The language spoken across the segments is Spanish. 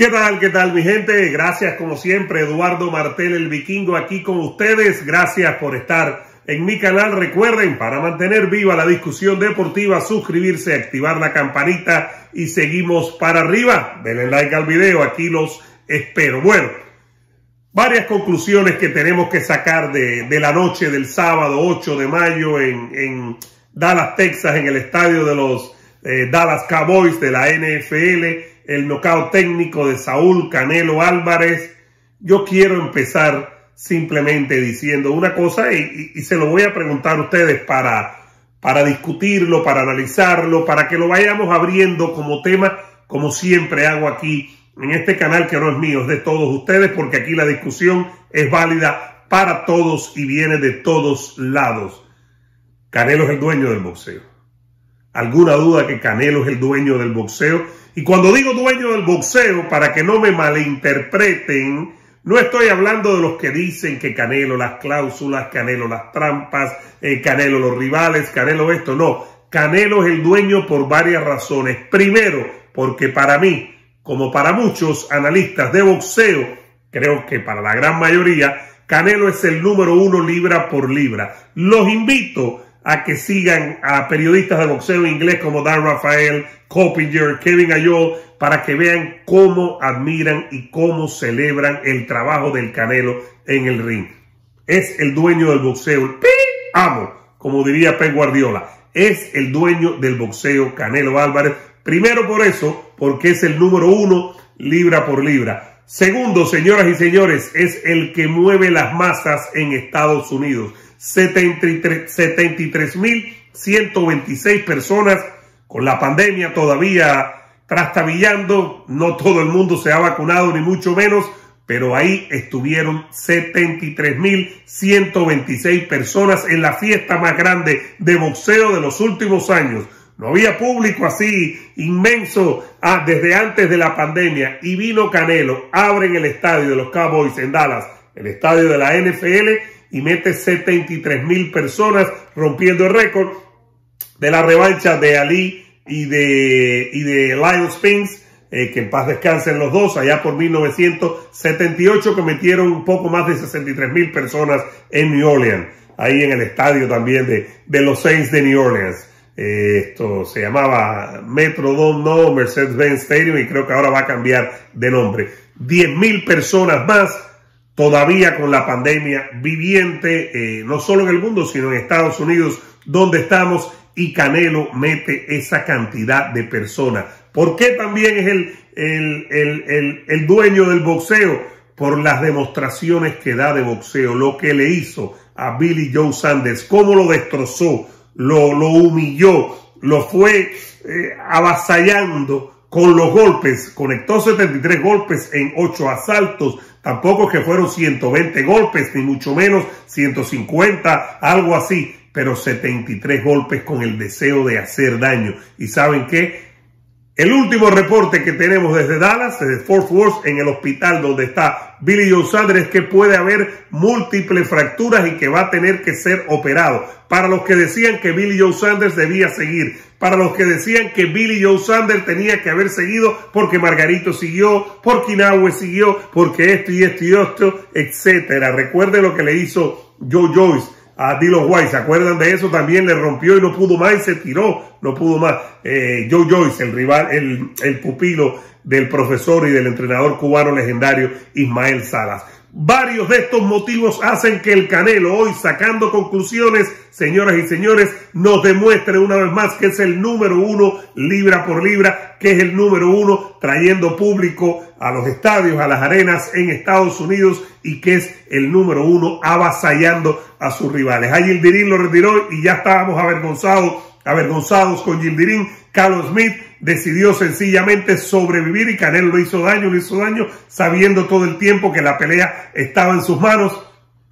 ¿Qué tal? ¿Qué tal mi gente? Gracias como siempre, Eduardo Martel el Vikingo aquí con ustedes. Gracias por estar en mi canal. Recuerden, para mantener viva la discusión deportiva, suscribirse, activar la campanita y seguimos para arriba. Denle like al video, aquí los espero. Bueno, varias conclusiones que tenemos que sacar de, la noche del sábado 8 de mayo en, en Dallas, Texas, en el estadio de los eh, Dallas Cowboys de la NFL el nocao técnico de Saúl Canelo Álvarez. Yo quiero empezar simplemente diciendo una cosa y, se lo voy a preguntar a ustedes para, para discutirlo, para analizarlo, para que lo vayamos abriendo como tema, como siempre hago aquí en este canal que no es mío, es de todos ustedes, porque aquí la discusión es válida para todos y viene de todos lados. Canelo es el dueño del boxeo. ¿Alguna duda que Canelo es el dueño del boxeo? Y cuando digo dueño del boxeo, para que no me malinterpreten, no estoy hablando de los que dicen que Canelo las cláusulas, Canelo las trampas, eh, Canelo los rivales, Canelo esto, no. Canelo es el dueño por varias razones. Primero, porque para mí, como para muchos analistas de boxeo, creo que para la gran mayoría, Canelo es el número uno libra por libra. Los invito a que sigan a periodistas de boxeo inglés como Dan Rafael, Coppinger, Kevin Ayol, para que vean cómo admiran y cómo celebran el trabajo del Canelo en el ring. Es el dueño del boxeo, el amo, como diría Pep Guardiola. Es el dueño del boxeo Canelo Álvarez. Primero por eso, porque es el número uno libra por libra. Segundo, señoras y señores, es el que mueve las masas en Estados Unidos. 73.126 personas con la pandemia todavía trastabillando. No todo el mundo se ha vacunado, ni mucho menos, pero ahí estuvieron 73.126 personas en la fiesta más grande de boxeo de los últimos años. No había público así inmenso ah, desde antes de la pandemia y vino Canelo, abren el estadio de los Cowboys en Dallas, el estadio de la NFL y mete 73 mil personas, rompiendo el récord de la revancha de Ali y de, y de Lyle Spinks, eh, que en paz descansen los dos, allá por 1978, que metieron un poco más de 63 mil personas en New Orleans, ahí en el estadio también de, de los Saints de New Orleans. Eh, esto se llamaba Metrodome, no Mercedes-Benz Stadium, y creo que ahora va a cambiar de nombre. 10 mil personas más todavía con la pandemia viviente, eh, no solo en el mundo, sino en Estados Unidos, donde estamos, y Canelo mete esa cantidad de personas. ¿Por qué también es el, el, el, dueño del boxeo? Por las demostraciones que da de boxeo, lo que le hizo a Billy Joe Sanders, cómo lo destrozó, lo, lo humilló, lo fue eh, avasallando con los golpes, conectó 73 golpes en 8 asaltos, Tampoco que fueron 120 golpes, ni mucho menos 150, algo así, pero 73 golpes con el deseo de hacer daño. ¿Y saben qué? El último reporte que tenemos desde Dallas, desde Fort Worth, en el hospital donde está Billy Joe Sanders, es que puede haber múltiples fracturas y que va a tener que ser operado. Para los que decían que Billy Joe Sanders debía seguir, para los que decían que Billy Joe Sanders tenía que haber seguido porque Margarito siguió, porque Inahue siguió, porque esto y esto y esto, etcétera. Recuerde lo que le hizo Joe Joyce a Dylan White. ¿Se acuerdan de eso? También le rompió y no pudo más y se tiró, no pudo más. Eh, Joe Joyce, el rival, el, el pupilo del profesor y del entrenador cubano legendario Ismael Salas. Varios de estos motivos hacen que el Canelo hoy sacando conclusiones, señoras y señores, nos demuestre una vez más que es el número uno libra por libra, que es el número uno trayendo público a los estadios, a las arenas en Estados Unidos y que es el número uno avasallando a sus rivales. A Gildirín lo retiró y ya estábamos avergonzados, avergonzados con Gildirín. Carlos Smith decidió sencillamente sobrevivir y Canelo lo hizo daño, lo hizo daño, sabiendo todo el tiempo que la pelea estaba en sus manos.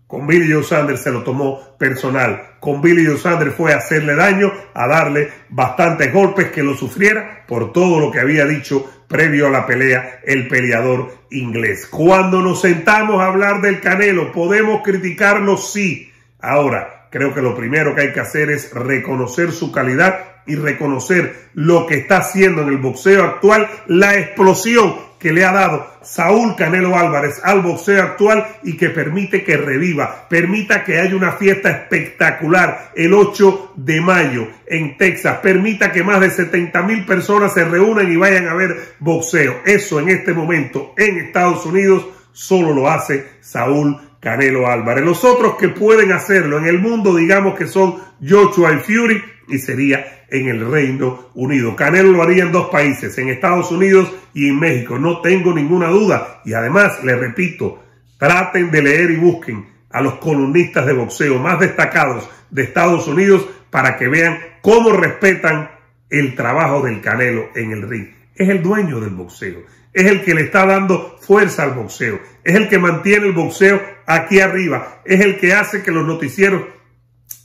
Con Billy Joe Sanders se lo tomó personal. Con Billy Joe Sanders fue a hacerle daño, a darle bastantes golpes que lo sufriera por todo lo que había dicho previo a la pelea el peleador inglés. Cuando nos sentamos a hablar del Canelo, podemos criticarlo, sí. Ahora, creo que lo primero que hay que hacer es reconocer su calidad y reconocer lo que está haciendo en el boxeo actual, la explosión que le ha dado Saúl Canelo Álvarez al boxeo actual y que permite que reviva, permita que haya una fiesta espectacular el 8 de mayo en Texas, permita que más de 70 mil personas se reúnan y vayan a ver boxeo. Eso en este momento en Estados Unidos solo lo hace Saúl Canelo Álvarez. Los otros que pueden hacerlo en el mundo, digamos que son Joshua y Fury y sería en el Reino Unido. Canelo lo haría en dos países, en Estados Unidos y en México. No tengo ninguna duda. Y además, le repito, traten de leer y busquen a los columnistas de boxeo más destacados de Estados Unidos para que vean cómo respetan el trabajo del Canelo en el ring. Es el dueño del boxeo, es el que le está dando fuerza al boxeo, es el que mantiene el boxeo aquí arriba, es el que hace que los noticieros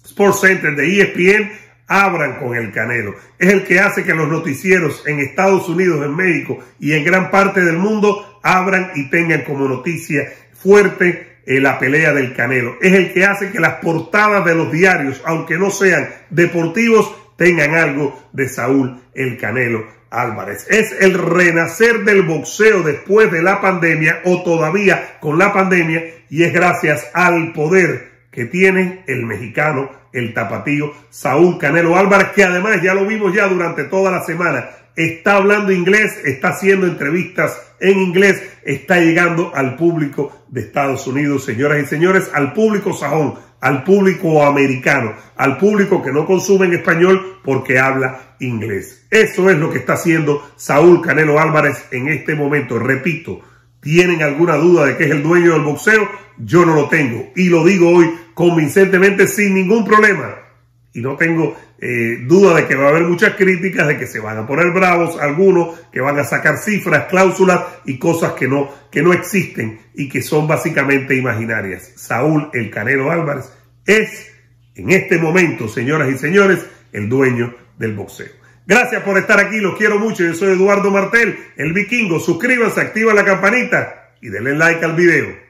Sports Center de ESPN abran con el Canelo. Es el que hace que los noticieros en Estados Unidos, en México y en gran parte del mundo abran y tengan como noticia fuerte eh, la pelea del Canelo. Es el que hace que las portadas de los diarios, aunque no sean deportivos, tengan algo de Saúl el Canelo Álvarez. Es el renacer del boxeo después de la pandemia o todavía con la pandemia y es gracias al poder que tiene el mexicano, el tapatío Saúl Canelo Álvarez, que además ya lo vimos ya durante toda la semana, está hablando inglés, está haciendo entrevistas en inglés, está llegando al público de Estados Unidos, señoras y señores, al público sajón, al público americano, al público que no consume en español porque habla inglés. Eso es lo que está haciendo Saúl Canelo Álvarez en este momento. Repito, ¿tienen alguna duda de que es el dueño del boxeo? Yo no lo tengo y lo digo hoy convincentemente sin ningún problema. Y no tengo eh, duda de que va a haber muchas críticas, de que se van a poner bravos algunos, que van a sacar cifras, cláusulas y cosas que no, que no existen y que son básicamente imaginarias. Saúl El Canelo Álvarez es en este momento, señoras y señores, el dueño del boxeo. Gracias por estar aquí, los quiero mucho. Yo soy Eduardo Martel, el vikingo. Suscríbanse, activen la campanita y denle like al video.